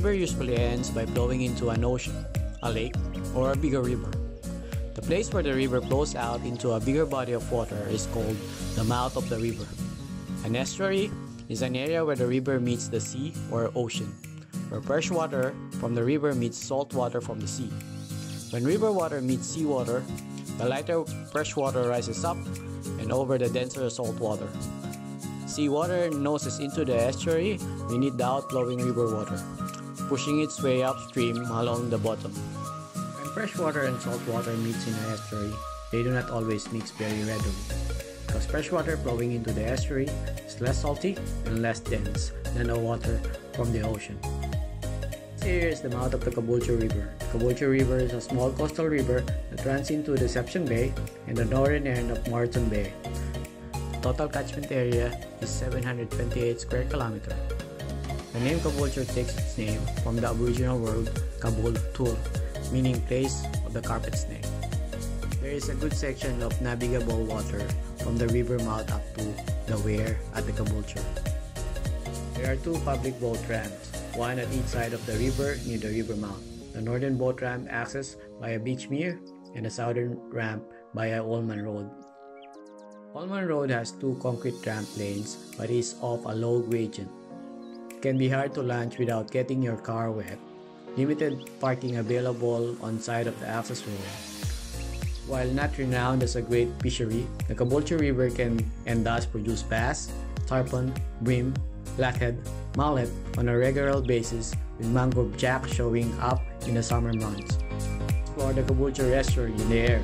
River usually ends by flowing into an ocean, a lake, or a bigger river. The place where the river flows out into a bigger body of water is called the mouth of the river. An estuary is an area where the river meets the sea or ocean, where fresh water from the river meets salt water from the sea. When river water meets seawater, the lighter fresh water rises up and over the denser salt water. Seawater noses into the estuary beneath the outflowing river water, pushing its way upstream along the bottom. When fresh water and salt water meets in an estuary, they do not always mix very readily, because fresh water flowing into the estuary is less salty and less dense than the water from the ocean. Area is the mouth of the Caboolture River. The Caboolture River is a small coastal river that runs into Deception Bay and the northern end of Moreton Bay. The total catchment area is 728 square kilometer. The name Caboolture takes its name from the Aboriginal word Kabul Tur, meaning place of the carpet snake. There is a good section of navigable water from the river mouth up to the weir at the Caboolture. There are two public boat ramps one at each side of the river near the river mouth. The northern boat ramp accessed by a Beachmere and the southern ramp by a Uhlmann Road. Uhlmann Road has two concrete ramp lanes but is of a low gradient. Can be hard to launch without getting your car wet. Limited parking available on side of the access road. While not renowned as a great fishery, the Caboolture River can and does produce bass, tarpon, bream, blackhead, mullet on a regular basis with mangrove jack showing up in the summer months. Explore the Caboolture Estuary in the air